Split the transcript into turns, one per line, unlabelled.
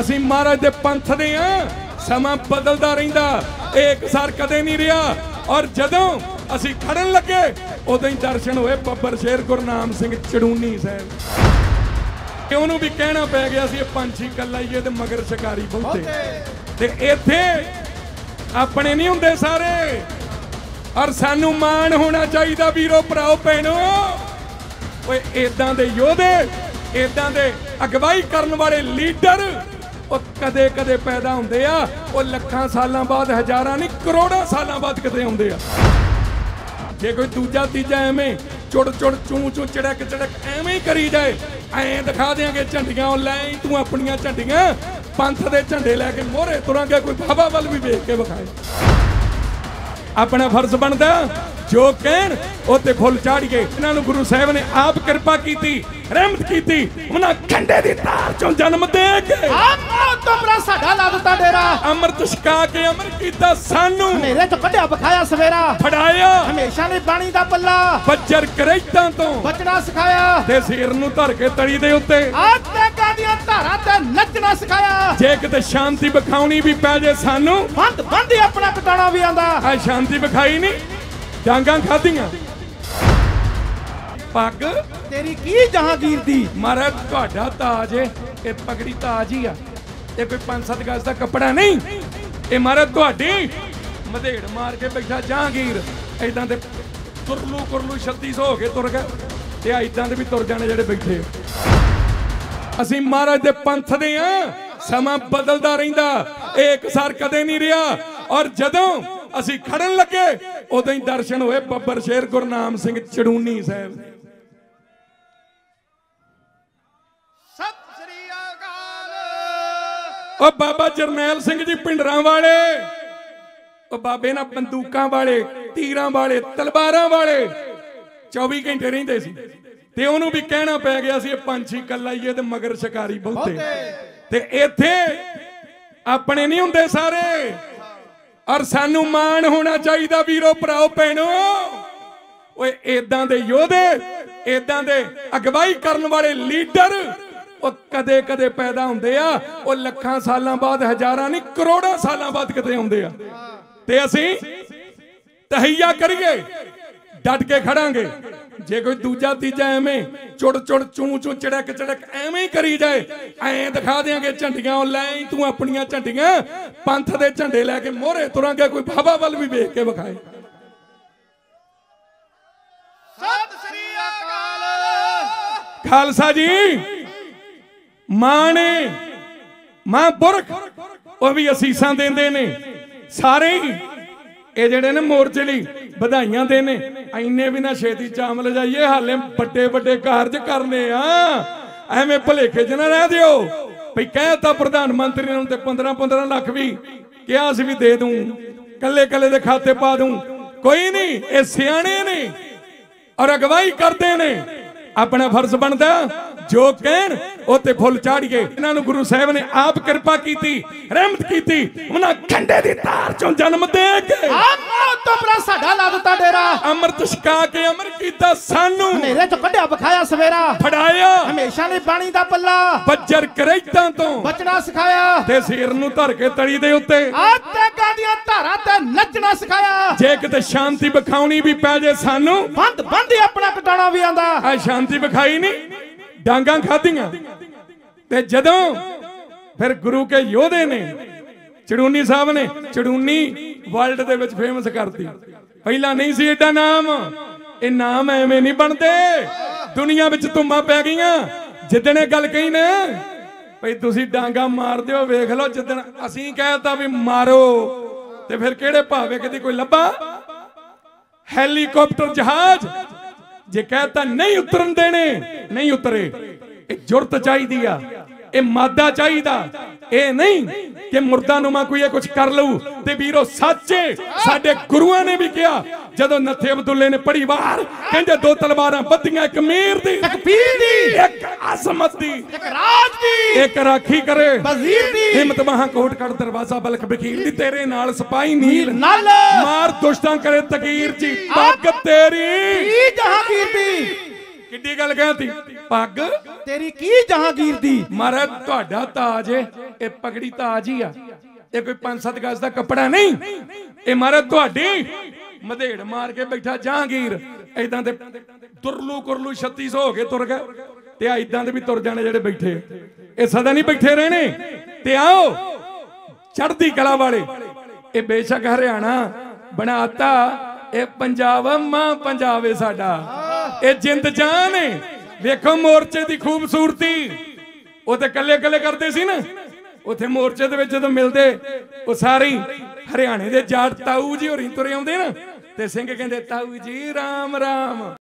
ਅਸੀਂ ਮਹਾਰਾਜ ਦੇ ਪੰਥ ਦੇ ਆ। ਸਮਾਂ ਬਦਲਦਾ ਰਹਿੰਦਾ। ਇਹ ਇੱਕਸਾਰ ਕਦੇ ਨਹੀਂ ਰਿਹਾ। ਔਰ ਜਦੋਂ ਅਸੀਂ ਖੜਨ ਲੱਗੇ, ਉਦੋਂ ਹੀ ਦਰਸ਼ਨ ਹੋਏ ਬੱਬਰ ਸ਼ੇਰ ਗੁਰਨਾਮ ਸਿੰਘ ਚੜੂਨੀ ਸਾਹਿਬ। ਕਿ ਉਹਨੂੰ ਵੀ ਕਹਿਣਾ ਪੈ ਗਿਆ ਸੀ, ਇਹ ਪੰਛੀ ਕੱਲਾ ਹੀ ਇਹ ਤੇ ਮਗਰ ਸ਼ਿਕਾਰੀ ਬਹੁਤੇ। ਤੇ ਇੱਥੇ ਆਪਣੇ ਨਹੀਂ ਹੁੰਦੇ ਸਾਰੇ। ਔਰ ਸਾਨੂੰ ਮਾਣ ਹੋਣਾ ਚਾਹੀਦਾ ਵੀਰੋ, ਭਰਾਓ, ਭੈਣੋ। ਓਏ ਇਦਾਂ ਦੇ ਯੋਧੇ ਇਦਾਂ ਦੇ ਅਗਵਾਈ ਕਰਨ ਵਾਲੇ ਲੀਡਰ ਉਹ ਕਦੇ ਕਦੇ ਪੈਦਾ ਹੁੰਦੇ ਆ। ਉਹ ਲੱਖਾਂ ਸਾਲਾਂ ਬਾਅਦ, ਹਜ਼ਾਰਾਂ ਨਹੀਂ, ਕਰੋੜਾਂ ਸਾਲਾਂ ਬਾਅਦ ਕਿਤੇ ਆਉਂਦੇ ਆ। ਜੇ ਕੋਈ ਦੂਜਾ ਤੀਜਾ ਐਵੇਂ ਚੁੜ ਚੁੜ ਚੂ ਚੂ ਚੜਕ ਚੜਕ ਐਵੇਂ ਹੀ ਕਰੀ ਜਾਏ, ਐਂ ਦਿਖਾ ਦਿਆਂਗੇ ਝੰਡੀਆਂ, ਉਹ ਲੈ ਤੂੰ ਆਪਣੀਆਂ ਝੰਡੀਆਂ। ਪੰਥ ਦੇ ਝੰਡੇ ਲੈ ਕੇ ਮੋਹਰੇ ਤੁਰਾਂਗੇ, ਕੋਈ ਬਾਬਾ ਵੱਲ ਵੀ ਵੇਖ ਕੇ ਵਿਖਾਏ। ਆਪਣਾ ਫਰਜ਼ ਬਣਦਾ। ਜੋ ਕਹਿਣ ਉਹ ਤੇ ਫੁੱਲ ਚਾੜੀਏ ਇਹਨਾਂ ਨੂੰ ਗੁਰੂ ਸਾਹਿਬ ਨੇ ਆਪ ਕਿਰਪਾ ਕੀਤੀ ਰਹਿਮਤ ਕੀਤੀ ਉਹਨਾਂ ਖੰਡੇ ਦੀ ਤਾਰ ਚੋਂ ਜਨਮ ਦੇ ਕੇ
ਆਪ ਤੋਂ ਬਰਾ ਸਾਡਾ ਲਾ ਦਿੱਤਾ ਡੇਰਾ।
ਅੰਮ੍ਰਿਤ ਛਕਾ ਕੇ ਅਮਰ ਕੀਤਾ ਸਾਨੂੰ।
ਹਨੇਰੇ ਚ ਕੱਢਿਆ ਵਿਖਾਇਆ ਸਵੇਰਾ।
ਫੜਾਇਆ।
ਹਮੇਸ਼ਾ ਨੇ ਬਾਣੀ ਦਾ ਪੱਲਾ।
ਬੱਜਰ ਕਰੈਤਾਂ ਤੋਂ।
ਬਚਣਾ ਸਿਖਾਇਆ।
ਤੇ ਸਿਰ ਨੂੰ ਧਰ ਕੇ ਤਲੀ ਦੇ ਉੱਤੇ।
ਆਜ ਤੇ ਦੀਆਂ ਧਾਰਾਂ ਤੇ ਨੱਚਣਾ ਸਿਖਾਇਆ।
ਜੇ ਕਿਤੇ ਸ਼ਾਂਤੀ ਵਿਖਾਉਣੀ ਵੀ ਪੈ ਜੇ ਸਾਨੂੰ
ਬੰਦ ਬੰਦ ਆਪਣਾ ਕਟਾਣਾ ਵੀ ਆਂਦਾ
ਆ ਸ਼ਾਂਤੀ ਵਿਖਾਈ ਨਹੀਂ ਡਾਂਗਾਂ ਖਾਧੀਆਂ। ਪੱਗ?
ਤੇਰੀ ਕੀ ਜਹਾਂਗੀਰ ਦੀ?
ਮਹਾਰਾਜ ਤੁਹਾਡਾ ਤਾਜ ਏ ਇਹ ਪਗੜੀ ਤਾਜ ਹੀ ਆ। ਇਹ ਕੋਈ ਪੰਜ ਸੱਤ ਗਜ਼ ਦਾ ਕੱਪੜਾ ਨਹੀਂ। ਇਹ ਮਹਾਰਾਜ ਤੁਹਾਡੀ ਮਧੇੜ ਮਾਰ ਕੇ ਬੈਠਾ ਜਹਾਂਗੀਰ। ਐਦਾਂ ਦੇ ਤੁਰਲੂ ਕੁਰਲੂ 3600 ਹੋ ਕੇ ਤੁਰ ਗਏ ਤੇ ਐਦਾਂ ਦੇ ਵੀ ਤੁਰ ਜਾਣੇ ਜਿਹੜੇ ਬੈਠੇ। ਅਸੀਂ ਮਹਾਰਾਜ ਦੇ ਪੰਥ ਦੇ ਆ। ਸਮਾਂ ਬਦਲਦਾ ਰਹਿੰਦਾ। ਇਹ ਇੱਕਸਾਰ ਕਦੇ ਨਹੀਂ ਰਿਹਾ। ਔਰ ਜਦੋਂ ਅਸੀਂ ਖੜਨ ਲੱਗੇ ਉਦੋਂ ਹੀ ਦਰਸ਼ਨ ਹੋਏ ਬੱਬਰ ਸ਼ੇਰ ਗੁਰਨਾਮ ਸਿੰਘ ਚੜੂਨੀ ਸਾਹਿਬ। ਦੇ
ਸਤਿ ਸ੍ਰੀ ਅਕਾਲ।
ਉਹ ਬਾਬਾ ਜਰਨੈਲ ਸਿੰਘ ਜੀ ਪਿੰਡਰਾਂ ਵਾਲੇ ਉਹ ਬਾਬੇ ਨਾਲ ਬੰਦੂਕਾਂ ਵਾਲੇ ਤੀਰਾਂ ਵਾਲੇ ਤਲਵਾਰਾਂ ਵਾਲੇ 24 ਘੰਟੇ ਰਹਿੰਦੇ ਸੀ। ਤੇ ਉਹਨੂੰ ਵੀ ਕਹਿਣਾ ਪੈ ਗਿਆ ਸੀ ਇਹ ਪੰਛੀ ਕੱਲਾ ਹੀ ਇਹ ਤੇ ਮਗਰ ਸ਼ਿਕਾਰੀ ਬਹੁਤੇ ਤੇ ਇੱਥੇ ਆਪਣੇ ਨਹੀਂ ਹੁੰਦੇ ਸਾਰੇ। ਔਰ ਸਾਨੂੰ ਮਾਣ ਹੋਣਾ ਚਾਹੀਦਾ ਵੀਰੋ ਭਰਾਓ ਭੈਣੋ। ਓਏ ਇਦਾਂ ਦੇ ਯੋਧੇ ਇਦਾਂ ਦੇ ਅਗਵਾਈ ਕਰਨ ਵਾਲੇ ਲੀਡਰ ਉਹ ਕਦੇ ਕਦੇ ਪੈਦਾ ਹੁੰਦੇ ਆ। ਉਹ ਲੱਖਾਂ ਸਾਲਾਂ ਬਾਅਦ ਹਜ਼ਾਰਾਂ ਨਹੀਂ ਕਰੋੜਾਂ ਸਾਲਾਂ ਬਾਅਦ ਕਿਤੇ ਆਉਂਦੇ ਆ। ਤੇ ਅਸੀਂ ਤਹਈਆ ਕਰੀਏ। ਡਟ ਕੇ ਖੜਾਂਗੇ। ਜੇ ਕੋਈ ਦੂਜਾ ਤੀਜਾ ਐਵੇਂ ਚੁੜ ਚੁੜ ਚੂ ਚੂ ਚੜਕ ਚੜਕ ਐਵੇਂ ਹੀ ਕਰੀ ਜਾਏ ਐਂ ਦਿਖਾ ਦਿਆਂਗੇ ਝੰਡੀਆਂ ਉਹ ਲੈ ਤੂੰ ਆਪਣੀਆਂ ਝੰਡੀਆਂ। ਪੰਥ ਦੇ ਝੰਡੇ ਲੈ ਕੇ ਮੋਹਰੇ ਤੁਰਾਂਗੇ ਕੋਈ ਬਾਬਾ ਵੱਲ ਵੀ ਵੇਖ ਕੇ ਵਿਖਾਏ।
ਸਤਿ ਸ੍ਰੀ ਅਕਾਲ।
ਖਾਲਸਾ ਜੀ ਮਾਂ ਨੇ ਮਾਂ ਪੁਰਖ ਉਹ ਵੀ ਅਸੀਸਾਂ ਦਿੰਦੇ ਨੇ। ਸਾਰੇ ਇਹ ਜਿਹੜੇ ਨੇ ਮੋਰਚੇ ਲਈ ਵਧਾਈਆਂ ਦੇ ਨੇ। ਐਨੇ ਵੀ ਨਾ ਛੇਤੀ ਚਾਮਲ ਜਾਈਏ ਹਾਲੇ ਵੱਡੇ ਵੱਡੇ ਕਾਰਜ ਕਰਨੇ ਆ। ਐਵੇਂ ਭਲੇਖੇ ਚ ਨਾ ਰਹਿ ਦਿਓ। ਭਈ ਕਹਿਤਾ ਪ੍ਰਧਾਨ ਮੰਤਰੀ ਨੂੰ ਤੇ 15 15 ਲੱਖ ਵੀ ਕਿਹਾ ਸੀ ਵੀ ਦੇ ਦੂੰ, ਕੱਲੇ ਕੱਲੇ ਦੇ ਖਾਤੇ ਪਾ ਦੂੰ। ਕੋਈ ਨਹੀਂ, ਇਹ ਸਿਆਣੇ ਨੇ ਔਰ ਅਗਵਾਈ ਕਰਦੇ ਨੇ। ਆਪਣਾ ਫਰਜ਼ ਬਣਦਾ। ਜੋ ਕਹਿਣ ਉਹ ਤੇ ਫੁੱਲ ਚਾੜੀਏ ਇਹਨਾਂ ਨੂੰ ਗੁਰੂ ਸਾਹਿਬ ਨੇ ਆਪ ਕਿਰਪਾ ਕੀਤੀ ਰਹਿਮਤ ਕੀਤੀ। ਉਹਨਾਂ ਖੰਡੇ ਦੀ ਤਾਰ ਚੋਂ ਜਨਮ ਦੇ ਕੇ
ਆਪ ਤੋਂ ਬਰਾ ਸਾਡਾ ਲਾ ਦਿੱਤਾ ਡੇਰਾ।
ਅੰਮ੍ਰਿਤ ਛਕਾ ਕੇ ਅਮਰ ਕੀਤਾ ਸਾਨੂੰ।
ਹਨੇਰੇ ਚ ਕੱਢਿਆ ਵਿਖਾਇਆ ਸਵੇਰਾ।
ਫੜਾਇਆ।
ਹਮੇਸ਼ਾ ਨੇ ਬਾਣੀ ਦਾ ਪੱਲਾ।
ਬੱਜਰ ਕਰੈਤਾਂ ਤੋਂ।
ਬਚਣਾ ਸਿਖਾਇਆ।
ਤੇ ਸਿਰ ਨੂੰ ਧਰ ਕੇ ਤਲੀ ਦੇ ਉੱਤੇ।
ਆਜ ਤੇ ਦੀਆਂ ਧਾਰਾਂ ਤੇ ਨੱਚਣਾ ਸਿਖਾਇਆ।
ਜੇ ਕਿਤੇ ਸ਼ਾਂਤੀ ਵਿਖਾਉਣੀ ਵੀ ਪੈ ਜੇ ਸਾਨੂੰ।
ਬੰਦ ਬੰਦ ਆਪਣਾ ਕਟਾਣਾ ਵੀ ਆਂਦਾ
ਆ ਸ਼ਾਂਤੀ ਵਿਖਾਈ ਨਹੀਂ ਡਾਂਗਾਂ ਖਾਧੀਆਂ। ਤੇ ਜਦੋਂ ਫਿਰ ਗੁਰੂ ਕੇ ਯੋਧੇ ਨੇ ਚੜੂਨੀ ਸਾਹਿਬ ਨੇ ਚੜੂਨੀ ਵਰਲਡ ਦੇ ਵਿੱਚ ਫੇਮਸ ਕਰਤੀ। ਪਹਿਲਾਂ ਨਹੀਂ ਸੀ ਏਡਾ ਨਾਮ, ਇਹ ਨਾਮ ਐਵੇਂ ਨਹੀਂ ਬਣਦੇ। ਦੁਨੀਆ ਵਿੱਚ ਧੁੰਮਾਂ ਪੈ ਗਈਆਂ। ਜਿੱਦਣ ਇਹ ਗੱਲ ਕਹੀ ਨੇ, ਭਈ ਤੁਸੀਂ ਡਾਂਗਾ ਮਾਰ ਦਿਓ, ਵੇਖ ਲਓ, ਜਿੱਦਣ ਅਸੀਂ ਕਹਿਤਾ ਵੀ ਮਾਰੋ, ਤੇ ਫਿਰ ਕਿਹੜੇ ਭਾਵੇਂ ਕਦੀ ਕੋਈ ਲੱਭਾ? ਹੈਲੀਕਾਪਟਰ ਜਹਾਜ਼। ਜੇ ਕਹਤਾ ਨਹੀਂ ਉਤਰਨ ਦੇਣੇ ਨਹੀਂ ਉਤਰੇ। ਇਹ ਜੁਰਤ ਚਾਹੀਦੀ ਆ ਇਹ ਮਾਦਾ ਚਾਹੀਦਾ। ਇਹ ਨਹੀਂ ਕਿ ਮੁਰਦਾ ਨੂਮਾ ਕੋਈ ਇਹ ਕੁਝ ਕਰ ਲਊ। ਤੇ ਵੀਰੋ ਸੱਚੇ ਸਾਡੇ ਗੁਰੂਆਂ ਨੇ ਵੀ ਕਿਹਾ ਜਦੋਂ ਨੱਥੇ ਅਬਦੁੱਲੇ ਨੇ ਪੜੀ ਵਾਰ ਕਹਿੰਦੇ ਦੋ ਤਲਵਾਰਾਂ ਬੱਧੀਆਂ ਇੱਕ ਮੀਰ ਦੀ
ਇੱਕ ਪੀਰ ਦੀ
ਇੱਕ ਅਸਮਤ ਦੀ
ਇੱਕ ਰਾਜ ਦੀ
ਇੱਕ ਰਾਖੀ ਕਰੇ।
ਵਜ਼ੀਰ ਦੀ।
ਹਿੰਮਤ ਮਹਾ ਕੋਟ ਕਰ ਦਰਵਾਜ਼ਾ ਬਲਖ ਬਖੀਲ ਦੀ ਤੇਰੇ ਨਾਲ ਸਿਪਾਹੀ ਨੀਲ।
ਨਲ
ਮਾਰ ਦੁਸ਼ਟਾਂ ਕਰੇ ਤਕੀਰ ਜੀ ਪੱਗ ਤੇਰੀ।
ਕੀ ਜਹਾਂਗੀਰ ਦੀ?
ਕਿੱਡੀ ਗੱਲ ਕਹਿੰਦੀ ਪੱਗ?
ਤੇਰੀ ਕੀ ਜਹਾਂਗੀਰ ਦੀ?
ਮਹਾਰਾਜ ਤੁਹਾਡਾ ਤਾਜ ਏ। ਇਹ ਪਗੜੀ ਤਾਜ ਹੀ ਆ। ਇਹ ਕੋਈ 5-7 ਗਜ਼ ਦਾ ਕੱਪੜਾ ਨਹੀਂ। ਇਹ ਮਹਾਰਾਜ ਤੁਹਾਡੀ ਮਧੇੜ ਮਾਰ ਕੇ ਬੈਠਾ ਜਹਾਂਗੀਰ। ਐਦਾਂ ਦੇ ਤੁਰਲੂ ਕੁਰਲੂ 3600 ਹੋ ਕੇ ਤੁਰ ਗਏ। ਤੇ ਆ ਇਦਾਂ ਦੇ ਵੀ ਤੁਰ ਜਾਣੇ ਜਿਹੜੇ ਬੈਠੇ। ਇਹ ਸਦਾ ਨਹੀਂ ਬੈਠੇ ਰਹਿਣੇ। ਤੇ ਆਓ, ਚੜ੍ਹਦੀ ਕਲਾ ਵਾਲੇ। ਇਹ ਬੇਸ਼ੱਕ ਹਰਿਆਣਾ ਬਣਾਤਾ। ਇਹ ਪੰਜਾਬ, ਮਾਂ ਪੰਜਾਬ ਏ ਸਾਡਾ। ਇਹ ਜਿੰਦ ਜਾਨ ਵੇਖੋ ਮੋਰਚੇ ਦੀ ਖੂਬਸੂਰਤੀ। ਉਹ ਤੇ ਕੱਲੇ ਕੱਲੇ ਕਰਦੇ ਸੀ ਨਾ। ਉੱਥੇ ਮੋਰਚੇ ਦੇ ਵਿੱਚ ਜਦੋਂ ਮਿਲਦੇ, ਉਹ ਸਾਰੇ ਹਰਿਆਣੇ ਦੇ ਜਾਟ ਤਾਊ ਜੀ ਹੋਰੀ ਤੁਰੇ ਆਉਂਦੇ ਨਾ, ਤੇ ਸਿੰਘ ਕਹਿੰਦੇ ਤਾਊ ਜੀ, ਰਾਮ ਰਾਮ।